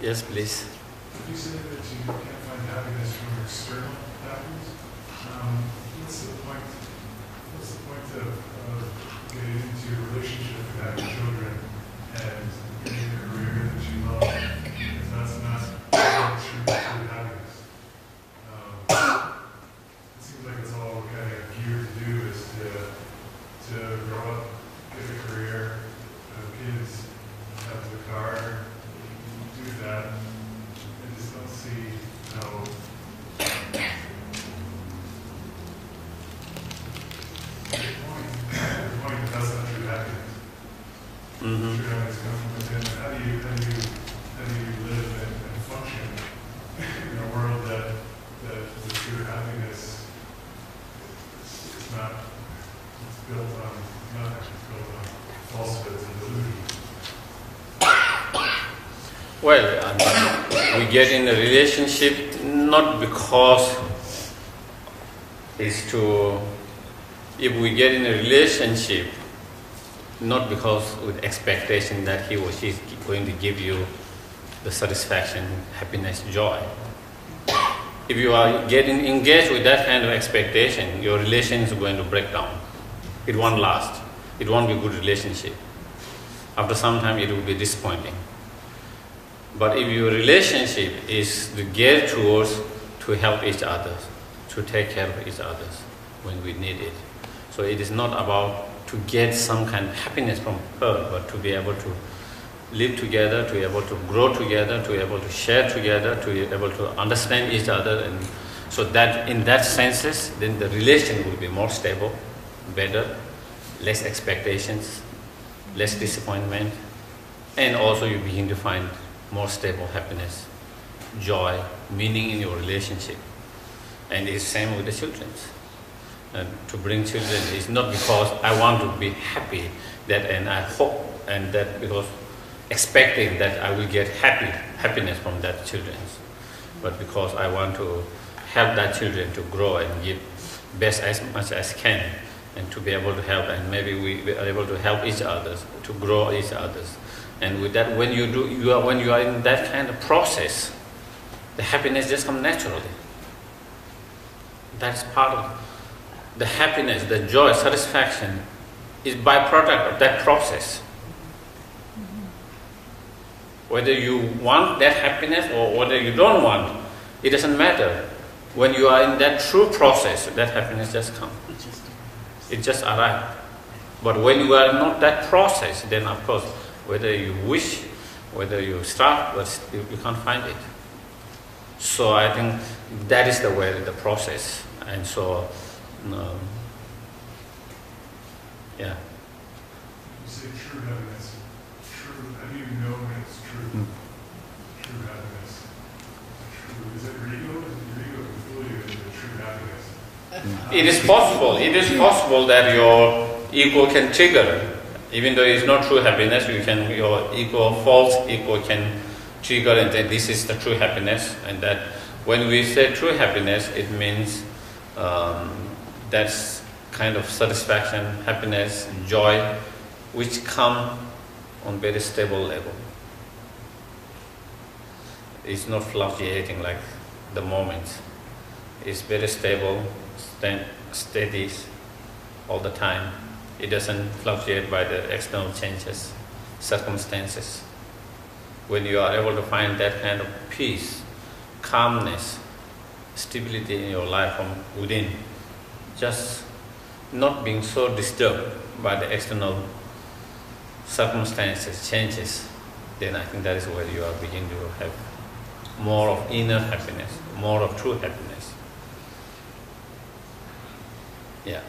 Yes, please. You say that you can't find happiness from external happiness. Um, what's the point? What's the point of, of getting into a relationship with having children and getting a career that you love? If that's not true, true happiness. Um, it seems like it's all kind of geared to do is to to grow up, get a career, have kids, have the car, do that. I just don't see how. The point, the point that that's not true happiness. Hmm happiness comes from within. How do you, how do you, how do you live and, and function in a world that, that the true happiness is not, it's built on, nothing, it's built on falsehoods and delusions. Well, um, we get in a relationship not because it's to. If we get in a relationship, not because with expectation that he or she is going to give you the satisfaction, happiness, joy. If you are getting engaged with that kind of expectation, your relation is going to break down. It won't last. It won't be a good relationship. After some time, it will be disappointing. But if your relationship is geared towards to help each other, to take care of each other when we need it. So it is not about to get some kind of happiness from her, but to be able to live together, to be able to grow together, to be able to share together, to be able to understand each other, and so that in that senses, then the relation will be more stable, better, less expectations, less disappointment, and also you begin to find more stable happiness, joy, meaning in your relationship. And it's same with the children. And to bring children is not because I want to be happy that and I hope and that because expecting that I will get happy happiness from that children, but because I want to help that children to grow and give best as much as can and to be able to help and maybe we we are able to help each other to grow each others. And with that when you do you are when you are in that kind of process the happiness just comes naturally. That's part of the happiness the joy satisfaction is byproduct of that process. Whether you want that happiness or whether you don't want it doesn't matter. When you are in that true process that happiness just comes. It just arrives. But when you are not that process then of course whether you wish, whether you start, you, you can't find it. So I think that is the way, the process. And so, um, yeah. You say true happiness. True, how do you know when it's true? True happiness. True, is it your ego? Is it your ego can fool you true happiness? It is possible, it is possible that your ego can trigger even though it's not true happiness, you can your ego, false ego can trigger and say this is the true happiness, and that when we say true happiness, it means um, that's kind of satisfaction, happiness, joy, which come on very stable level. It's not fluctuating like the moments. It's very stable, stand, steady all the time. It doesn't fluctuate by the external changes, circumstances. When you are able to find that kind of peace, calmness, stability in your life from within, just not being so disturbed by the external circumstances, changes, then I think that is where you are beginning to have more of inner happiness, more of true happiness. Yeah.